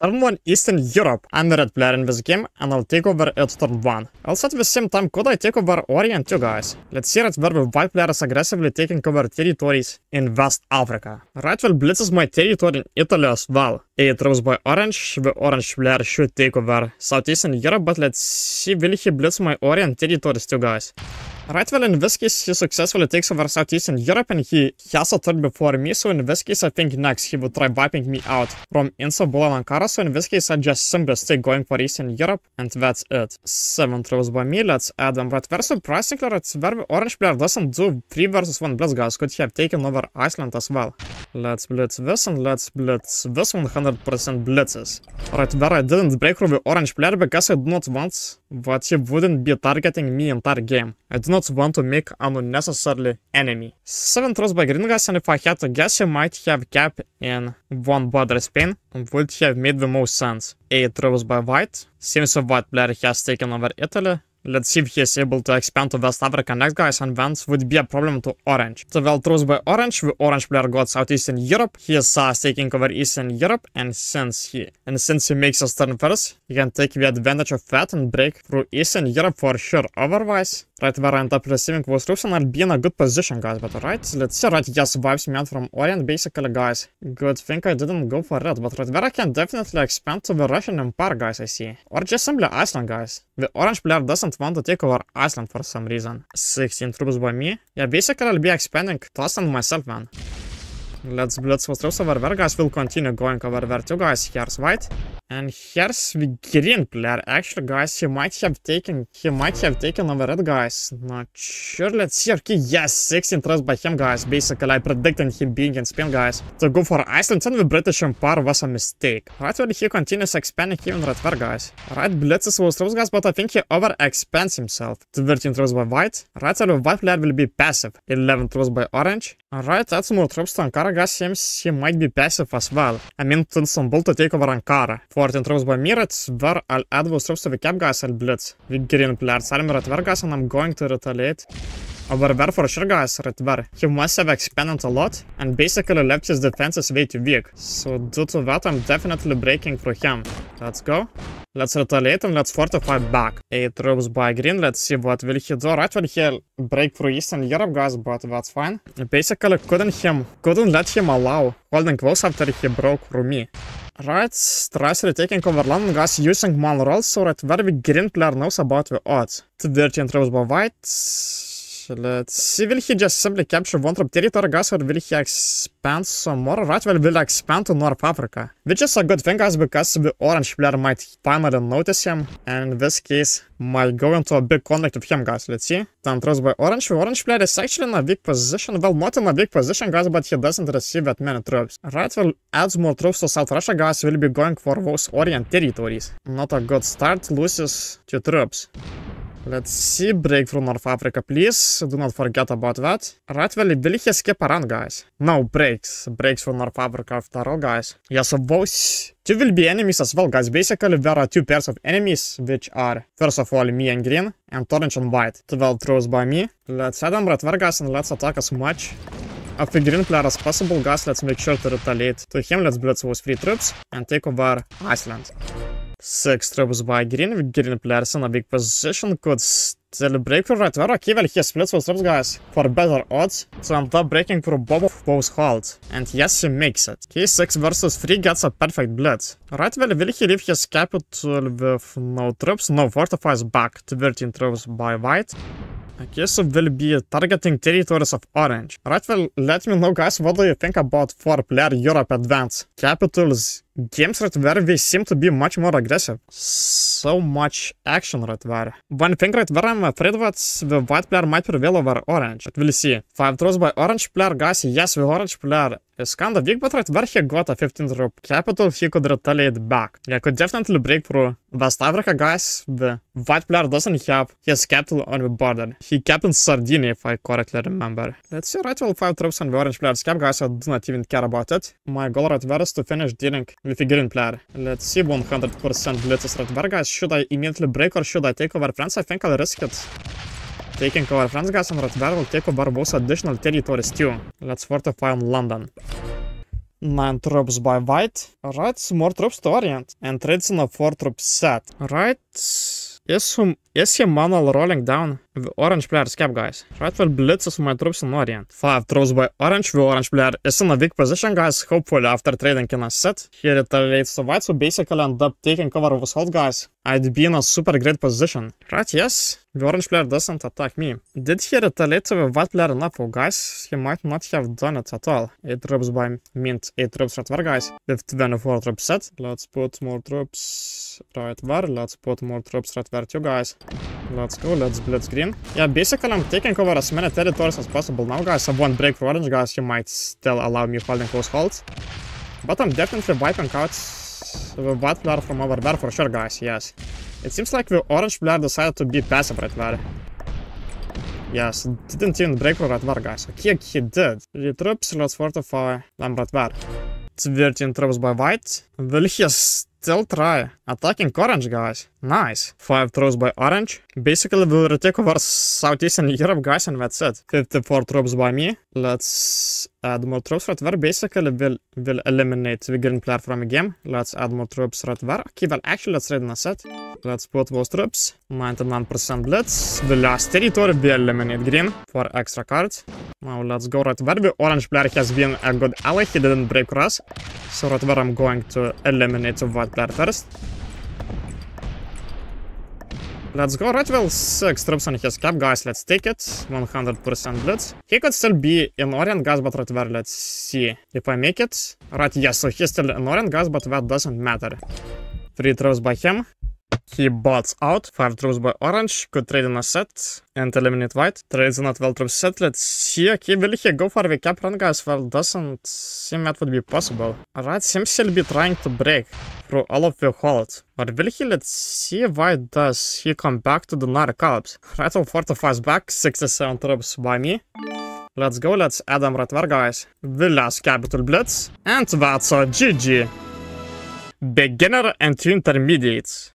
Turn 1 Eastern Europe. The red player in this game and I'll take over at turn 1. I'll set the same time could I take over Orient too guys. Let's see right where the white player is aggressively taking over territories in West Africa. Right will blitzes my territory in Italy as well. 8 rows by orange, the orange player should take over Southeastern Europe but let's see will he blitz my Orient territories too guys. Right well in this case he successfully takes over Southeastern Europe and he has a turn before me so in this case I think next he would try wiping me out from Istanbul and Ankara so in this case I just simply stay going for Eastern Europe and that's it. 7 throws by me, let's add them right very surprisingly it's where orange player doesn't do 3 versus 1 blitz guys could have taken over Iceland as well. Let's blitz this and let's blitz this 100% blitzes. Right where I didn't break through the orange player because I do not want what he wouldn't be targeting me entire game. I do not want to make an unnecessarily enemy. 7 throws by green guys and if I had to guess he might have cap in one border Spain would have made the most sense. 8 throws by white. Seems a white player has taken over Italy. Let's see if he is able to expand to West Africa next guys and Vance would be a problem to Orange. So well throws by Orange, the Orange player got Southeastern Europe, he is uh, taking over Eastern Europe and since he and since he makes a turn first, he can take the advantage of that and break through Eastern Europe for sure. Otherwise, right where I end up receiving those troops and I'll be in a good position guys, but right, let's see right, yes, vibes me out from Orient basically guys. Good thing I didn't go for red, but right where I can definitely expand to the Russian Empire guys I see. Or just simply Iceland guys. The orange player doesn't want to take over Iceland for some reason. 16 troops by me. Yeah, basically I'll be expanding trust on myself, man. Let's blitz was troops over there, guys. We'll continue going over there too, guys. Here's white. And here's the green player. Actually, guys, he might have taken, he might have taken over red, guys. Not sure. Let's see. Okay, yes, six interest by him, guys. Basically, I predicted him being in Spain, guys. To go for Iceland and the British Empire was a mistake. Right, well, he continues expanding even right there, guys. Right, blitzes was troops, guys, but I think he overexpands himself. 13 throws by white. Right, so the white player will be passive. 11 throws by orange. Alright, that's more troops to Ankara, guys. Seems he might be passive as well. I mean, to Istanbul to take over Ankara. 14 troops by Mirat, where I'll add those troops to the blitz. With green I'm right there, guys, and I'm going to retaliate. Over there for sure, guys, right there. He must have expanded a lot, and basically left his defenses way too weak. So due to that, I'm definitely breaking through him. Let's go. Let's retaliate and let's fortify back. 8 troops by green, let's see what will he do. Right, will he break through Eastern Europe, guys, but that's fine. Basically, couldn't him, couldn't let him allow holding close after he broke through me. Right, Strasser taking London, guys, using man rolls, so right, very green player knows about the odds. 13 troops by white. Let's see, will he just simply capture one drop territory, guys, or will he expand some more? Right, well, will expand to North Africa. Which is a good thing, guys, because the orange player might finally notice him, and in this case, might go into a big conflict with him, guys. Let's see. 10 throws by orange. The orange player is actually in a weak position. Well, not in a weak position, guys, but he doesn't receive that many troops. Right, well, adds more troops to South Russia, guys, will be going for those Orient territories. Not a good start, loses two troops. Let's see, break through North Africa, please. Do not forget about that. Right, well, will he skip around, guys? No, breaks. Breaks through North Africa after all, guys. Yes, those two will be enemies as well, guys. Basically, there are two pairs of enemies, which are, first of all, me and green, and orange and white. 12 throws by me. Let's add them right there, guys, and let's attack as much of the green player as possible, guys. Let's make sure to retaliate to him. Let's blitz those three troops and take over Iceland. Six troops by green, with green players in a big position could still break through right where well he splits those troops guys for better odds to end up breaking through both of those holds. And yes, he makes it. He 6 versus 3 gets a perfect blitz. Right well, will he leave his capital with no troops? No, fortifies back to 13 troops by white. Okay, so will be targeting territories of orange. Right, well, let me know guys, what do you think about 4-player Europe Advance? Capitals games right where they seem to be much more aggressive. So much action right there. One thing right where I'm afraid that the white player might prevail over orange. But we'll see. 5 throws by orange player, guys. Yes, the orange player is kinda weak, but right where he got a 15 drop capital, he could retaliate back. Yeah, could definitely break through West Africa, guys. The white player doesn't have his capital on the border. He in Sardinia, if I correctly remember. Let's see, right, well, 5 troops on the orange player's cap, guys. I do not even care about it. My goal right there is to finish dealing with the green player. Let's see, 100% blitzes there, guys. Should I immediately break or should I take over France? I think I'll risk it. Taking over France, guys, and there will take over both additional territories too. Let's fortify on London. 9 troops by white. Right, some more troops to orient. And trades in a 4 troop set. Right. Is, hum, is manual rolling down the orange player's cap, guys? Right, well, blitzes my troops in orient. 5 troops by orange, the orange player is in a weak position, guys. Hopefully, after trading in a set, he retaliates to white, so basically end up taking cover his hold, guys. I'd be in a super great position. Right, yes, the orange player doesn't attack me. Did he retaliate to the white player enough? Well, guys, he might not have done it at all. 8 troops by mint, 8 troops right where, guys. With 24 troops set. Let's put more troops right where. Let's put more troops right where too, guys. Let's go, let's blitz green. Yeah, basically I'm taking over as many territories as possible now, guys. I won't break for orange, guys. You might still allow me holding close holds. But I'm definitely wiping out the white player from over there for sure, guys, yes. It seems like the orange player decided to be passive right there. Yes, didn't even break for right there, guys. Okay, he did. The troops, let's fortify them right there. 13 troops by white. Will he still try attacking orange, guys? Nice. 5 troops by orange. Basically, we'll retake over Southeastern Europe, guys, and that's it. 54 troops by me. Let's add more troops right there. Basically, we'll, we'll eliminate the green player from the game. Let's add more troops right there. Okay, well, actually, let's trade in a set. Let's put those troops. 99% blitz. The last territory, we eliminate green for extra cards. Now let's go right where the orange player has been a good ally, he didn't break us. So right where I'm going to eliminate the white player first. Let's go right well, 6 troops on his cap, guys, let's take it. 100% blitz. He could still be in Orient, guys, but where, let's see if I make it. Right, yes, so he's still in Orient, guys, but that doesn't matter. 3 troops by him. He bots out, 5 troops by orange, could trade in a set and eliminate white. Trades not well troops set, let's see. Okay, will he go for the cap run, guys? Well, doesn't seem that would be possible. Alright, seems he'll be trying to break through all of the holds. But will he, let's see, why does he come back to the Nara Alps? Right, so fortifies back, 67 troops by me. Let's go, let's add them right there, guys. Villas Capital Blitz. And that's a GG. Beginner and intermediates.